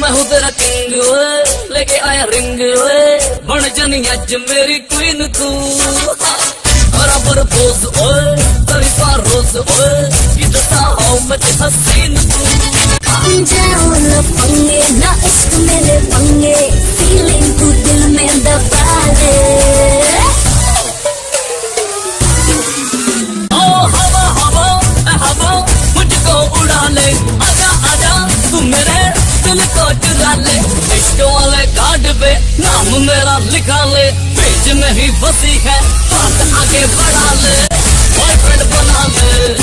मैं हूँ तेरा किंग वे लेके आया रिंग वे बन जानी अज मेरी क्वीन तू बराबर पोज ओए, तेरी पार रोज, ओए। ये मैं तेरा सीन तू दिल को डाले इश्क वाले कार्ड पे नाम मेरा लिखा ले। पेज में ही बसी है, हाथ आगे बढ़ा ले। बॉयफ्रेंड बना ले।